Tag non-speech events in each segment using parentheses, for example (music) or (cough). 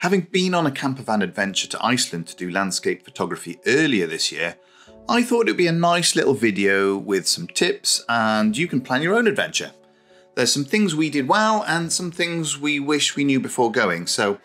Having been on a campervan adventure to Iceland to do landscape photography earlier this year, I thought it would be a nice little video with some tips and you can plan your own adventure. There's some things we did well and some things we wish we knew before going, so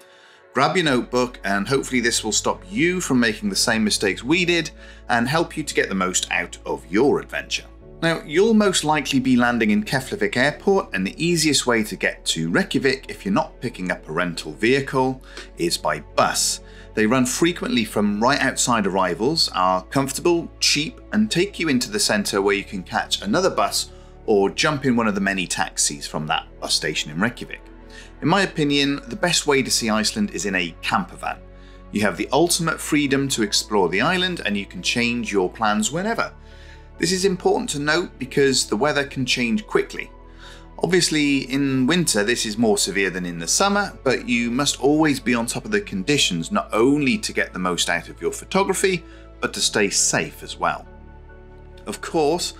grab your notebook and hopefully this will stop you from making the same mistakes we did and help you to get the most out of your adventure. Now, you'll most likely be landing in Keflavik Airport, and the easiest way to get to Reykjavik if you're not picking up a rental vehicle is by bus. They run frequently from right outside arrivals, are comfortable, cheap, and take you into the centre where you can catch another bus or jump in one of the many taxis from that bus station in Reykjavik. In my opinion, the best way to see Iceland is in a camper van. You have the ultimate freedom to explore the island and you can change your plans whenever. This is important to note because the weather can change quickly. Obviously, in winter this is more severe than in the summer, but you must always be on top of the conditions not only to get the most out of your photography, but to stay safe as well. Of course,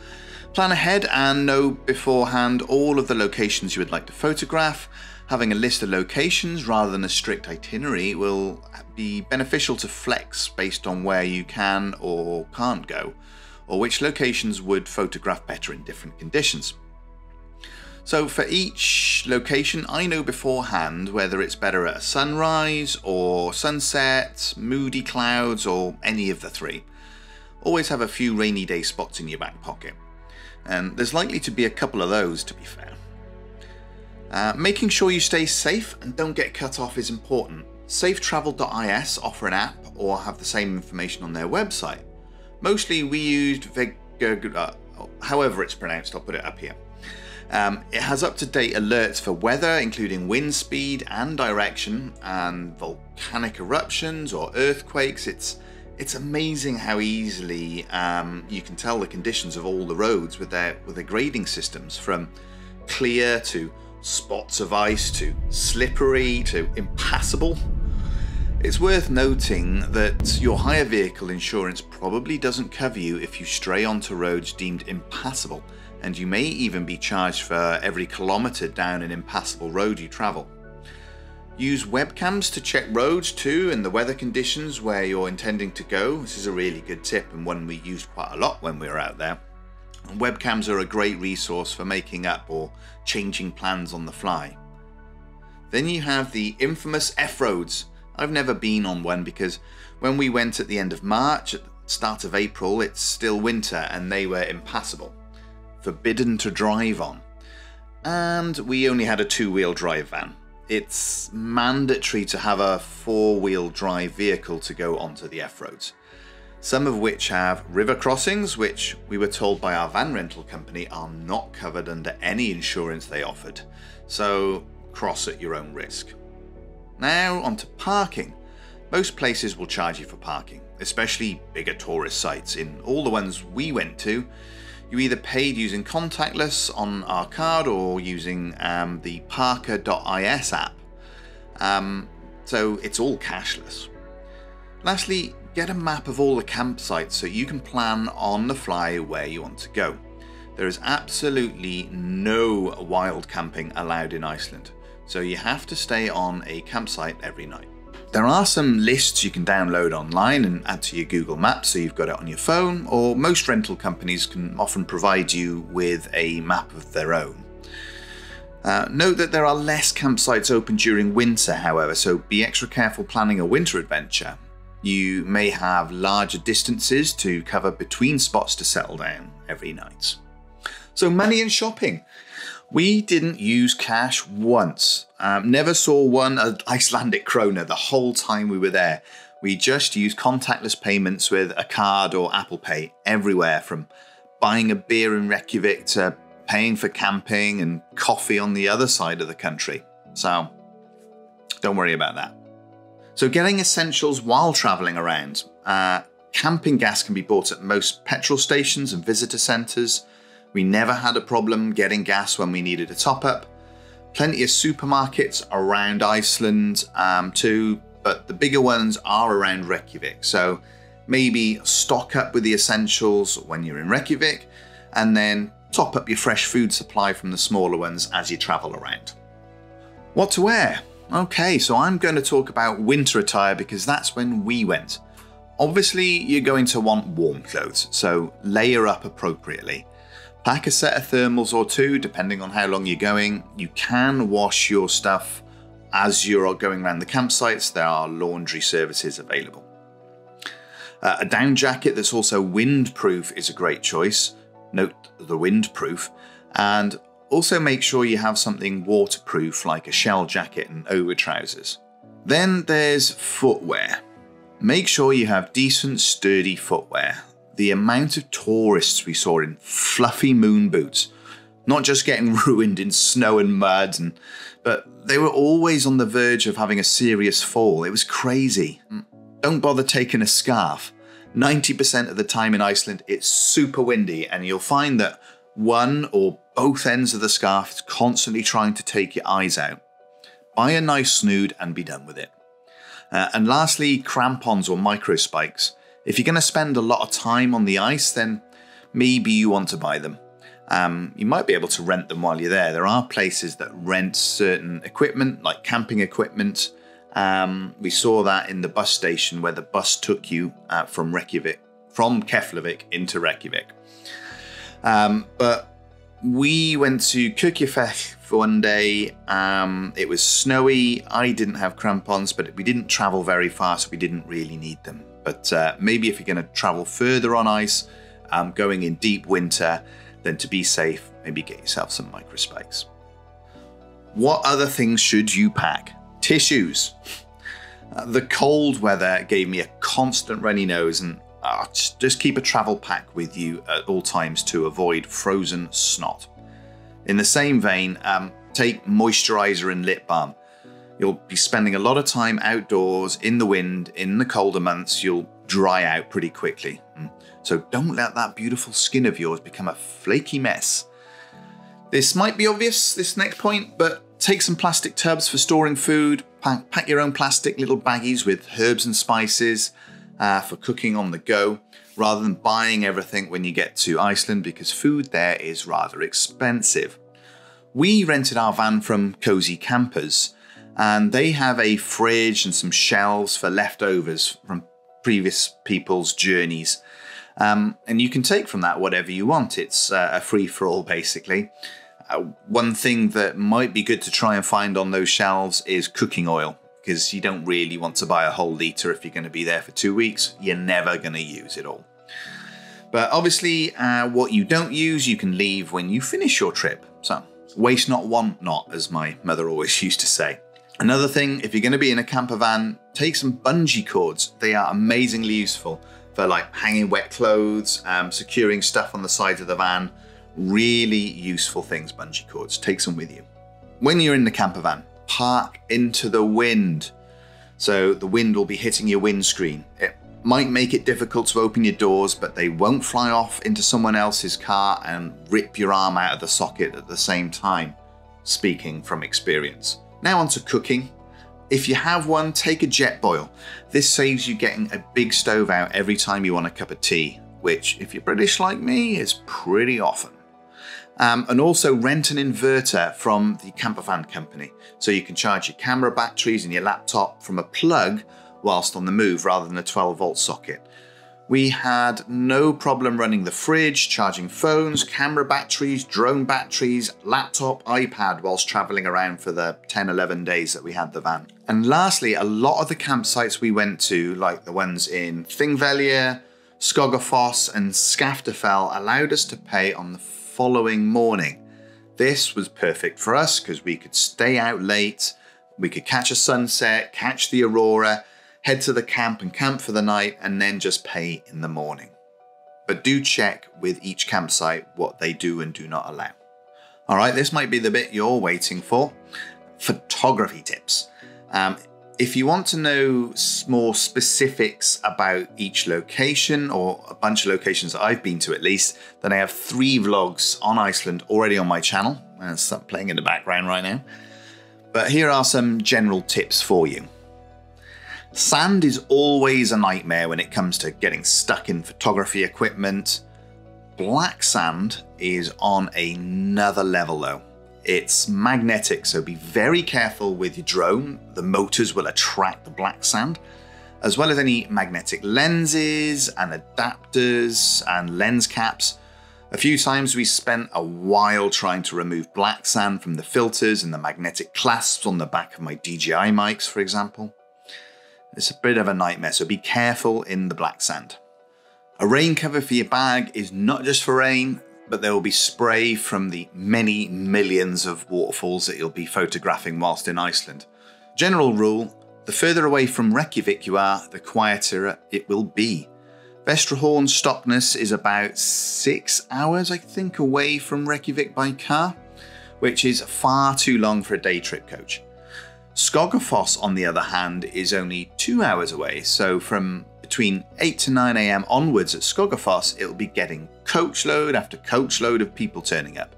plan ahead and know beforehand all of the locations you would like to photograph. Having a list of locations rather than a strict itinerary will be beneficial to flex based on where you can or can't go or which locations would photograph better in different conditions. So for each location, I know beforehand whether it's better at a sunrise or sunset, moody clouds, or any of the three. Always have a few rainy day spots in your back pocket. And there's likely to be a couple of those, to be fair. Uh, making sure you stay safe and don't get cut off is important. Safetravel.is offer an app or have the same information on their website. Mostly we used uh, however it's pronounced, I'll put it up here. Um, it has up-to-date alerts for weather, including wind speed and direction, and volcanic eruptions or earthquakes. It's it's amazing how easily um, you can tell the conditions of all the roads with their with their grading systems, from clear to spots of ice to slippery to impassable. It's worth noting that your hire vehicle insurance probably doesn't cover you if you stray onto roads deemed impassable, and you may even be charged for every kilometre down an impassable road you travel. Use webcams to check roads too and the weather conditions where you're intending to go. This is a really good tip and one we used quite a lot when we were out there. And webcams are a great resource for making up or changing plans on the fly. Then you have the infamous F roads I've never been on one because when we went at the end of March, at the start of April, it's still winter and they were impassable. Forbidden to drive on. And we only had a two wheel drive van. It's mandatory to have a four wheel drive vehicle to go onto the F roads. Some of which have river crossings, which we were told by our van rental company are not covered under any insurance they offered. So cross at your own risk. Now onto parking. Most places will charge you for parking, especially bigger tourist sites. In all the ones we went to, you either paid using contactless on our card or using um, the Parka.is app. Um, so it's all cashless. Lastly, get a map of all the campsites so you can plan on the fly where you want to go. There is absolutely no wild camping allowed in Iceland so you have to stay on a campsite every night. There are some lists you can download online and add to your Google Maps so you've got it on your phone, or most rental companies can often provide you with a map of their own. Uh, note that there are less campsites open during winter, however, so be extra careful planning a winter adventure. You may have larger distances to cover between spots to settle down every night. So, money and shopping. We didn't use cash once. Um, never saw one Icelandic krona the whole time we were there. We just used contactless payments with a card or Apple Pay everywhere, from buying a beer in Reykjavik to paying for camping and coffee on the other side of the country. So, don't worry about that. So, getting essentials while traveling around. Uh, camping gas can be bought at most petrol stations and visitor centres. We never had a problem getting gas when we needed a top up. Plenty of supermarkets around Iceland um, too, but the bigger ones are around Reykjavik. So maybe stock up with the essentials when you're in Reykjavik and then top up your fresh food supply from the smaller ones as you travel around. What to wear? Okay, so I'm going to talk about winter attire because that's when we went. Obviously, you're going to want warm clothes, so layer up appropriately. Pack a set of thermals or two, depending on how long you're going. You can wash your stuff as you're going around the campsites, there are laundry services available. Uh, a down jacket that's also windproof is a great choice. Note the windproof. And also make sure you have something waterproof like a shell jacket and over trousers. Then there's footwear. Make sure you have decent, sturdy footwear. The amount of tourists we saw in fluffy moon boots, not just getting (laughs) ruined in snow and mud, and, but they were always on the verge of having a serious fall. It was crazy. Don't bother taking a scarf. 90% of the time in Iceland, it's super windy, and you'll find that one or both ends of the scarf is constantly trying to take your eyes out. Buy a nice snood and be done with it. Uh, and lastly, crampons or micro spikes. If you're going to spend a lot of time on the ice, then maybe you want to buy them. Um, you might be able to rent them while you're there. There are places that rent certain equipment, like camping equipment. Um, we saw that in the bus station where the bus took you uh, from Reykjavik, from Keflavik into Reykjavik. Um, but we went to Kirkjufell for one day. Um, it was snowy. I didn't have crampons, but we didn't travel very far, so we didn't really need them. But uh, maybe if you're going to travel further on ice, um, going in deep winter, then to be safe, maybe get yourself some micro spikes. What other things should you pack? Tissues. Uh, the cold weather gave me a constant runny nose, and uh, just keep a travel pack with you at all times to avoid frozen snot. In the same vein, um, take moisturizer and lip balm. You'll be spending a lot of time outdoors in the wind in the colder months. You'll dry out pretty quickly. Mm. So don't let that beautiful skin of yours become a flaky mess. This might be obvious, this next point, but take some plastic tubs for storing food, pack, pack your own plastic little baggies with herbs and spices uh, for cooking on the go, rather than buying everything when you get to Iceland because food there is rather expensive. We rented our van from Cozy Campers, and they have a fridge and some shelves for leftovers from previous people's journeys. Um, and you can take from that whatever you want. It's uh, a free for all, basically. Uh, one thing that might be good to try and find on those shelves is cooking oil, because you don't really want to buy a whole litre if you're going to be there for two weeks. You're never going to use it all. But obviously, uh, what you don't use, you can leave when you finish your trip. So, waste not, want not, as my mother always (laughs) used to say. Another thing, if you're going to be in a camper van, take some bungee cords. They are amazingly useful for like hanging wet clothes, um, securing stuff on the sides of the van. Really useful things, bungee cords. Take some with you. When you're in the camper van, park into the wind. So the wind will be hitting your windscreen. It might make it difficult to open your doors, but they won't fly off into someone else's car and rip your arm out of the socket at the same time. Speaking from experience. Now on to cooking. If you have one, take a Jetboil. This saves you getting a big stove out every time you want a cup of tea, which, if you're British like me, is pretty often. Um, and also rent an inverter from the campervan company so you can charge your camera batteries and your laptop from a plug whilst on the move rather than a 12 volt socket. We had no problem running the fridge, charging phones, camera batteries, drone batteries, laptop, iPad whilst traveling around for the 10 11 days that we had the van. And lastly, a lot of the campsites we went to, like the ones in Thingvellir, Skogafoss, and Skaftafell, allowed us to pay on the following morning. This was perfect for us because we could stay out late, we could catch a sunset, catch the aurora head to the camp and camp for the night, and then just pay in the morning. But do check with each campsite what they do and do not allow. All right, this might be the bit you're waiting for photography tips. Um, if you want to know more specifics about each location or a bunch of locations that I've been to at least, then I have three vlogs on Iceland already on my channel. And it's playing in the background right now. But here are some general tips for you. Sand is always a nightmare when it comes to getting stuck in photography equipment. Black sand is on another level though. It's magnetic, so be very careful with your drone. The motors will attract the black sand, as well as any magnetic lenses and adapters and lens caps. A few times we spent a while trying to remove black sand from the filters and the magnetic clasps on the back of my DJI mics, for example. It's a bit of a nightmare, so be careful in the black sand. A rain cover for your bag is not just for rain, but there will be spray from the many millions of waterfalls that you'll be photographing whilst in Iceland. General rule, the further away from Reykjavik you are, the quieter it will be. Vestrahorn Stokksnes is about six hours, I think, away from Reykjavik by car, which is far too long for a day trip coach. Skogafoss, on the other hand, is only two hours away, so from between 8 to 9 am onwards at Skogafoss, it'll be getting coachload after coachload of people turning up.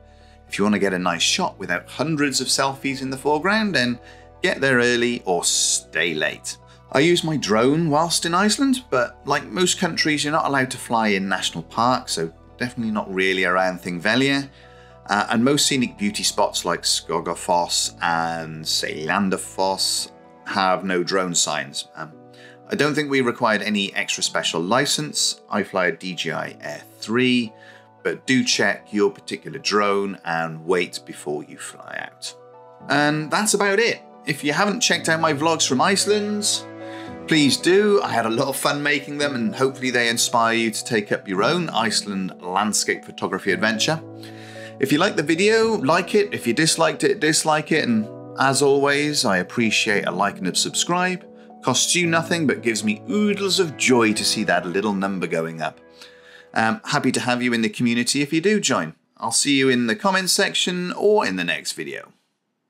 If you want to get a nice shot without hundreds of selfies in the foreground, then get there early or stay late. I use my drone whilst in Iceland, but like most countries, you're not allowed to fly in national parks, so definitely not really around Thingvellir. Uh, and most scenic beauty spots like Skogafoss and Seljalandsfoss have no drone signs. Um, I don't think we required any extra special license. I fly a DJI Air 3, but do check your particular drone and weight before you fly out. And that's about it. If you haven't checked out my vlogs from Iceland, please do. I had a lot of fun making them and hopefully they inspire you to take up your own Iceland landscape photography adventure. If you liked the video, like it. If you disliked it, dislike it. And as always, I appreciate a like and a subscribe. Costs you nothing, but gives me oodles of joy to see that little number going up. Um, happy to have you in the community if you do join. I'll see you in the comments section or in the next video.